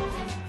Thank you.